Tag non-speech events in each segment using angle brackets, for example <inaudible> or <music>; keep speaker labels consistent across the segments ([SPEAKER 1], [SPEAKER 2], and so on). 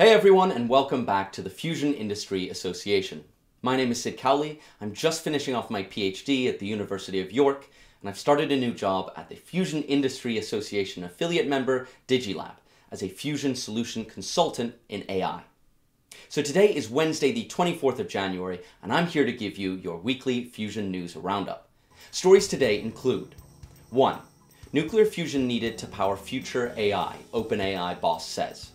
[SPEAKER 1] Hey everyone, and welcome back to the Fusion Industry Association. My name is Cyd Cowley. I'm just finishing off my PhD at the University of York, and I've started a new job at the Fusion Industry Association affiliate member, Digilab, as a fusion solution consultant in AI. So today is Wednesday, the 24th of January, and I'm here to give you your weekly fusion news roundup. Stories today include 1. Nuclear fusion needed to power future AI, OpenAI boss says.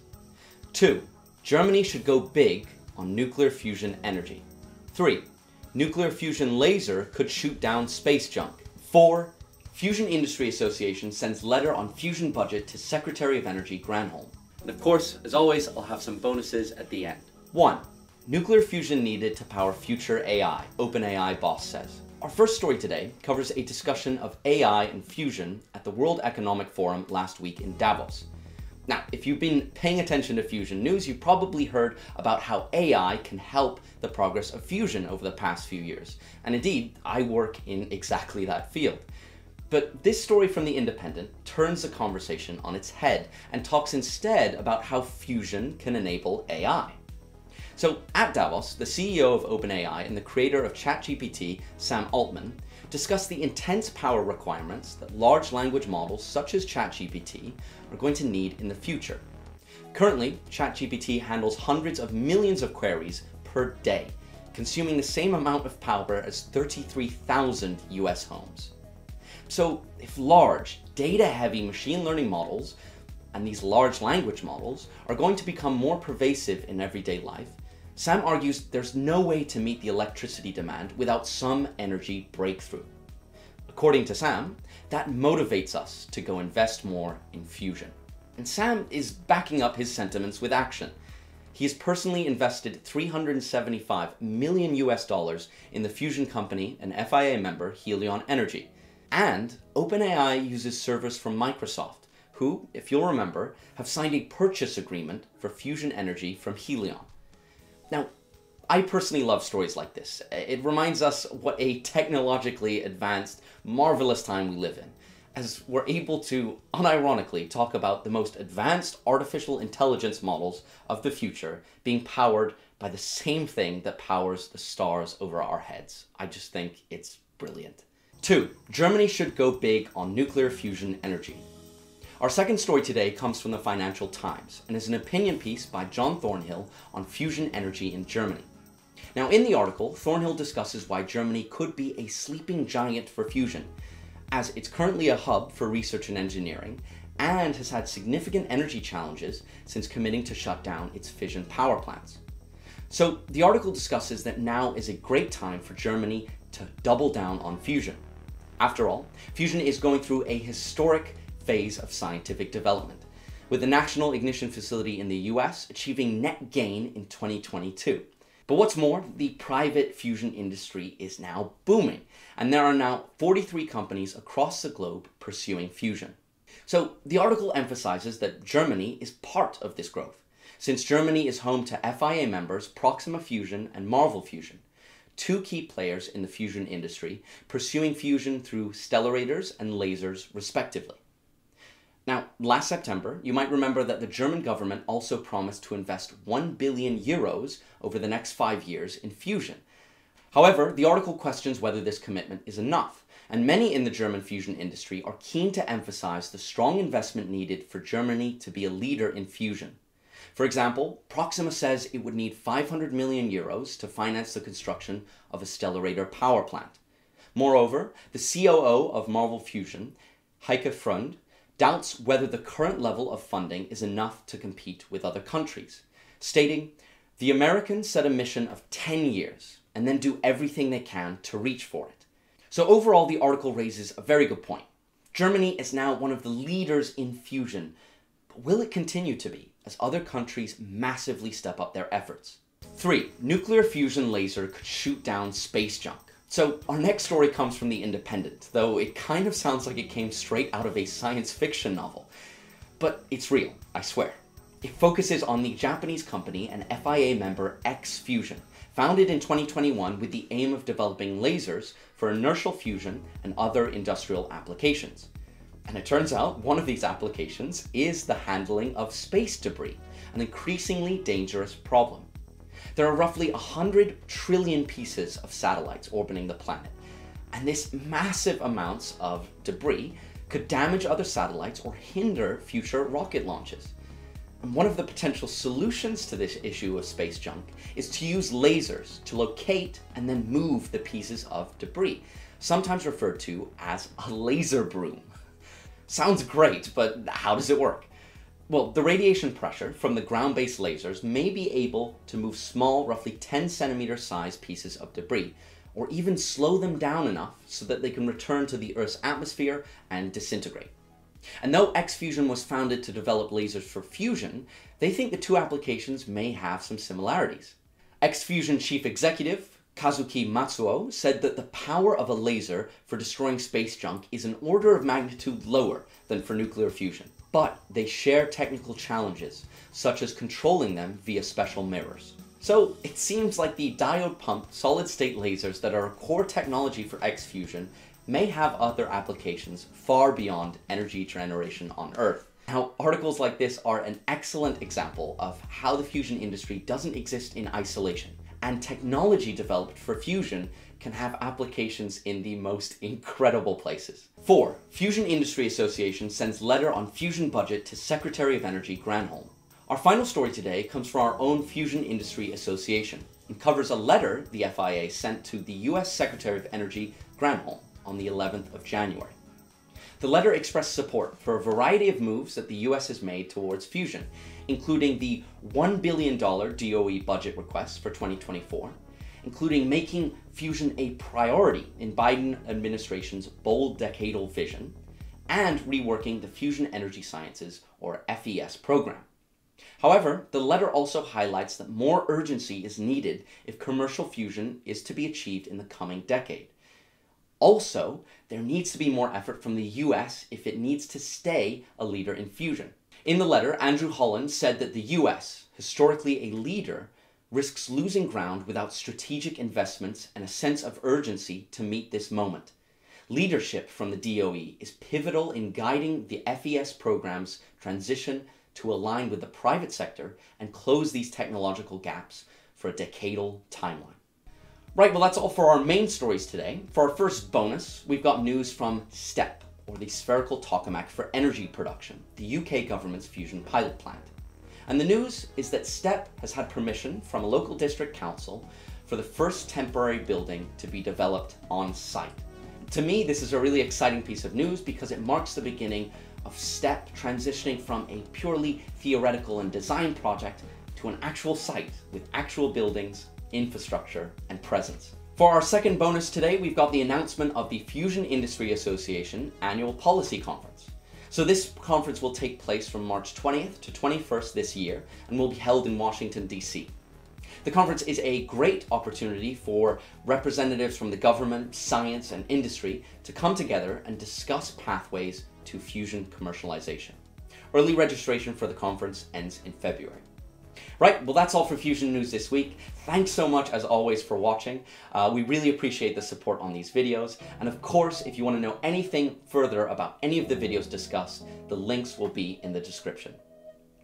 [SPEAKER 1] 2. Germany should go big on nuclear fusion energy. 3. Nuclear fusion laser could shoot down space junk. 4. Fusion Industry Association sends letter on fusion budget to Secretary of Energy Granholm. And of course, as always, I'll have some bonuses at the end. 1. Nuclear fusion needed to power future AI, OpenAI boss says. Our first story today covers a discussion of AI and fusion at the World Economic Forum last week in Davos. Now, if you've been paying attention to fusion news, you've probably heard about how AI can help the progress of fusion over the past few years. And indeed, I work in exactly that field. But this story from The Independent turns the conversation on its head and talks instead about how fusion can enable AI. So at Davos, the CEO of OpenAI and the creator of ChatGPT, Sam Altman, discussed the intense power requirements that large language models such as ChatGPT are going to need in the future. Currently, ChatGPT handles hundreds of millions of queries per day, consuming the same amount of power as 33,000 US homes. So if large, data-heavy machine learning models and these large language models are going to become more pervasive in everyday life, Sam argues there's no way to meet the electricity demand without some energy breakthrough. According to Sam, that motivates us to go invest more in fusion. And Sam is backing up his sentiments with action. He has personally invested 375 million US dollars in the fusion company and FIA member Helion Energy. And OpenAI uses servers from Microsoft, who, if you'll remember, have signed a purchase agreement for fusion energy from Helion. Now, I personally love stories like this. It reminds us what a technologically advanced, marvelous time we live in, as we're able to unironically talk about the most advanced artificial intelligence models of the future being powered by the same thing that powers the stars over our heads. I just think it's brilliant. Two, Germany should go big on nuclear fusion energy. Our second story today comes from the Financial Times and is an opinion piece by John Thornhill on fusion energy in Germany. Now, in the article, Thornhill discusses why Germany could be a sleeping giant for fusion, as it's currently a hub for research and engineering and has had significant energy challenges since committing to shut down its fission power plants. So, the article discusses that now is a great time for Germany to double down on fusion. After all, fusion is going through a historic phase of scientific development, with the National Ignition Facility in the US achieving net gain in 2022. But what's more, the private fusion industry is now booming, and there are now 43 companies across the globe pursuing fusion. So the article emphasizes that Germany is part of this growth, since Germany is home to FIA members Proxima Fusion and Marvel Fusion, two key players in the fusion industry pursuing fusion through stellarators and lasers respectively. Now, last September, you might remember that the German government also promised to invest 1 billion euros over the next five years in fusion. However, the article questions whether this commitment is enough, and many in the German fusion industry are keen to emphasize the strong investment needed for Germany to be a leader in fusion. For example, Proxima says it would need 500 million euros to finance the construction of a Stellarator power plant. Moreover, the COO of Marvel Fusion, Heike Freund, doubts whether the current level of funding is enough to compete with other countries, stating, The Americans set a mission of 10 years and then do everything they can to reach for it. So overall, the article raises a very good point. Germany is now one of the leaders in fusion, but will it continue to be as other countries massively step up their efforts? 3. Nuclear fusion laser could shoot down space junk. So our next story comes from The Independent, though it kind of sounds like it came straight out of a science fiction novel. But it's real, I swear. It focuses on the Japanese company and FIA member EX-Fusion, founded in 2021 with the aim of developing lasers for inertial fusion and other industrial applications. And it turns out one of these applications is the handling of space debris, an increasingly dangerous problem. There are roughly 100 trillion pieces of satellites orbiting the planet, and this massive amounts of debris could damage other satellites or hinder future rocket launches. And one of the potential solutions to this issue of space junk is to use lasers to locate and then move the pieces of debris, sometimes referred to as a laser broom. <laughs> Sounds great, but how does it work? Well, the radiation pressure from the ground-based lasers may be able to move small, roughly 10 centimeter size pieces of debris, or even slow them down enough so that they can return to the Earth's atmosphere and disintegrate. And though EX-Fusion was founded to develop lasers for fusion, they think the two applications may have some similarities. EX-Fusion chief executive Kazuki Matsuo said that the power of a laser for destroying space junk is an order of magnitude lower than for nuclear fusion, but they share technical challenges, such as controlling them via special mirrors. So it seems like the diode pump solid state lasers that are a core technology for EX-Fusion may have other applications far beyond energy generation on Earth. Now, articles like this are an excellent example of how the fusion industry doesn't exist in isolation, and technology developed for fusion can have applications in the most incredible places. 4. Fusion Industry Association sends letter on fusion budget to Secretary of Energy Granholm. Our final story today comes from our own Fusion Industry Association and covers a letter the FIA sent to the US Secretary of Energy Granholm on the 11th of January. The letter expressed support for a variety of moves that the US has made towards fusion, including the $1 billion DOE budget request for 2024, including making fusion a priority in Biden administration's bold decadal vision, and reworking the Fusion Energy Sciences, or FES program. However, the letter also highlights that more urgency is needed if commercial fusion is to be achieved in the coming decade. Also, there needs to be more effort from the US if it needs to stay a leader in fusion. In the letter, Andrew Holland said that the US, historically a leader, risks losing ground without strategic investments and a sense of urgency to meet this moment. Leadership from the DOE is pivotal in guiding the FES program's transition to align with the private sector and close these technological gaps for a decadal timeline. Right, well that's all for our main stories today. For our first bonus, we've got news from STEP, or the Spherical Tokamak for Energy Production, the UK government's fusion pilot plant. And the news is that STEP has had permission from a local district council for the first temporary building to be developed on site. To me, this is a really exciting piece of news because it marks the beginning of STEP transitioning from a purely theoretical and design project to an actual site with actual buildings infrastructure, and presence. For our second bonus today, we've got the announcement of the Fusion Industry Association Annual Policy Conference. So this conference will take place from March 20th to 21st this year and will be held in Washington, D.C. The conference is a great opportunity for representatives from the government, science, and industry to come together and discuss pathways to fusion commercialization. Early registration for the conference ends in February. Right, well that's all for Fusion News this week. Thanks so much as always for watching. Uh, we really appreciate the support on these videos. And of course, if you want to know anything further about any of the videos discussed, the links will be in the description.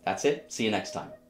[SPEAKER 1] That's it. See you next time.